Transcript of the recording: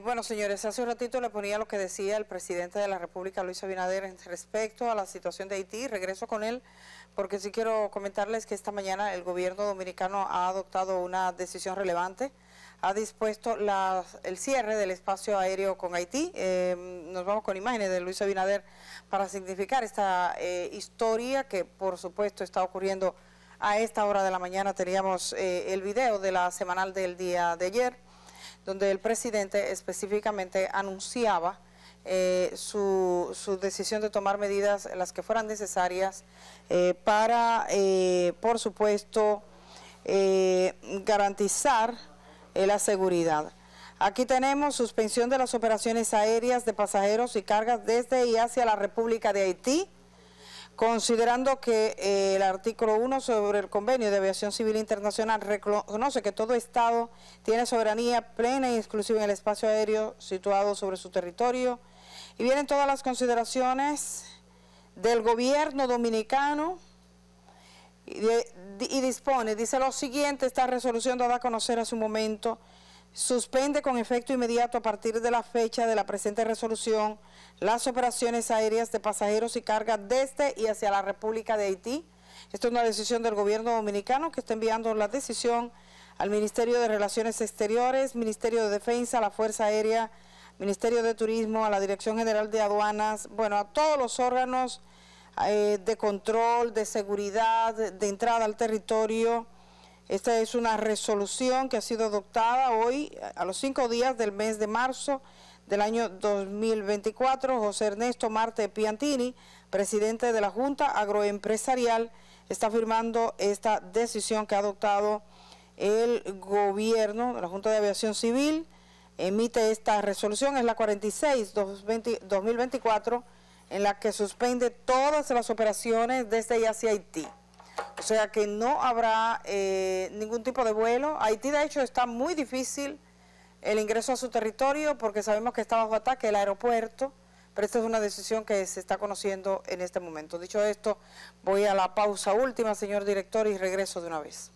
bueno, señores, hace un ratito le ponía lo que decía el presidente de la República, Luis Abinader, respecto a la situación de Haití. Regreso con él porque sí quiero comentarles que esta mañana el gobierno dominicano ha adoptado una decisión relevante. Ha dispuesto el cierre del espacio aéreo con Haití. Eh, nos vamos con imágenes de Luis Abinader para significar esta eh, historia que, por supuesto, está ocurriendo a esta hora de la mañana. Teníamos eh, el video de la semanal del día de ayer donde el presidente específicamente anunciaba eh, su, decisión de tomar medidas las que fueran necesarias eh, para, eh, por supuesto, garantizar la seguridad. Aquí tenemos suspensión de las operaciones aéreas de pasajeros y cargas desde y hacia la República de Haití, considerando que eh, el artículo 1 sobre el convenio de aviación civil internacional reconoce que todo Estado tiene soberanía plena y exclusiva en el espacio aéreo situado sobre su territorio, y vienen todas las consideraciones del gobierno dominicano y, y dispone, dice lo siguiente, esta resolución dada a conocer hace un momento, suspende con efecto inmediato a partir de la fecha de la presente resolución las operaciones aéreas de pasajeros y carga desde y hacia la República de Haití. Esto es una decisión del gobierno dominicano que está enviando la decisión al Ministerio de Relaciones Exteriores, Ministerio de Defensa, la Fuerza Aérea, Ministerio de Turismo, a la Dirección General de Aduanas, bueno, a todos los órganos eh, de control, de seguridad, de entrada al territorio, esta es una resolución que ha sido adoptada hoy a los cinco días del mes de marzo del año 2024. José Ernesto Marte Piantini, presidente de la Junta Agroempresarial, está firmando esta decisión que ha adoptado el gobierno la Junta de Aviación Civil. Emite esta resolución, es la 46-2024, en la que suspende todas las operaciones desde y hacia Haití. O sea que no habrá eh, ningún tipo de vuelo. Haití de hecho está muy difícil el ingreso a su territorio porque sabemos que está bajo ataque el aeropuerto, pero esta es una decisión que se está conociendo en este momento. Dicho esto, voy a la pausa última, señor director, y regreso de una vez.